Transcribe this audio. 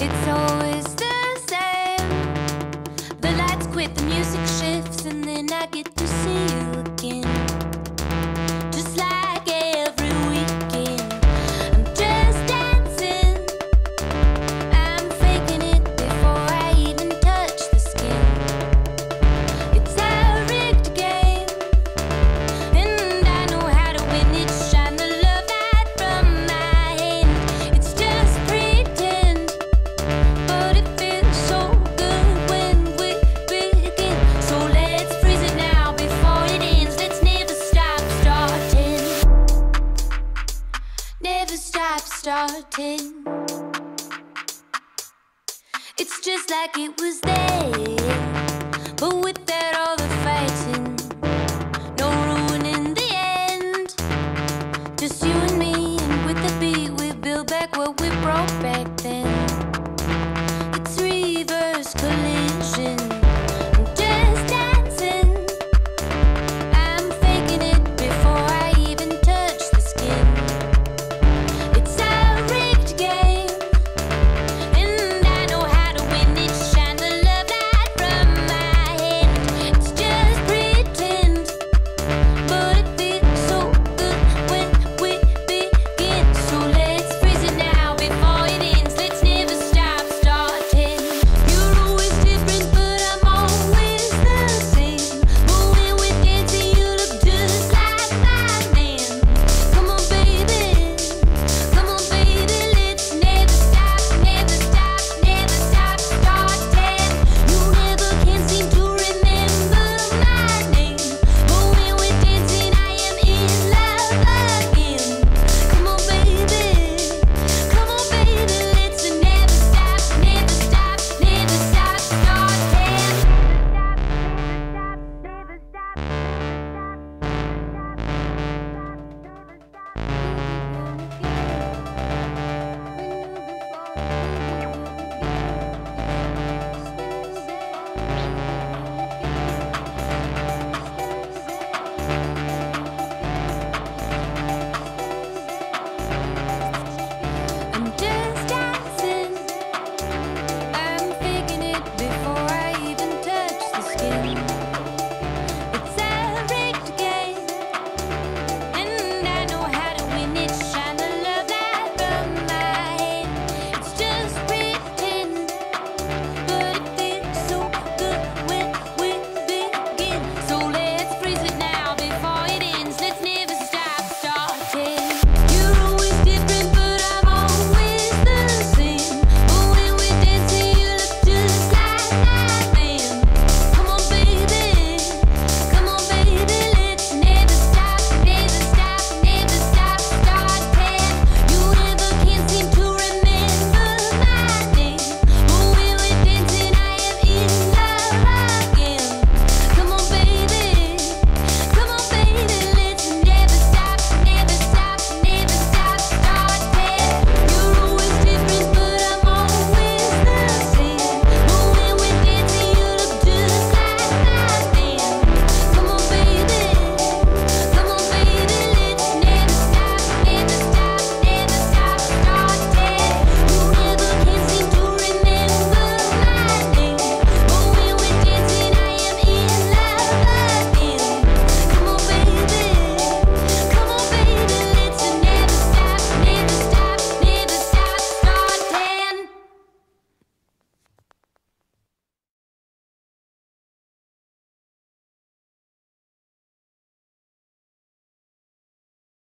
It's always the same. The lights quit, the music shifts, and then I get to see you again. Starting. It's just like it was there. But without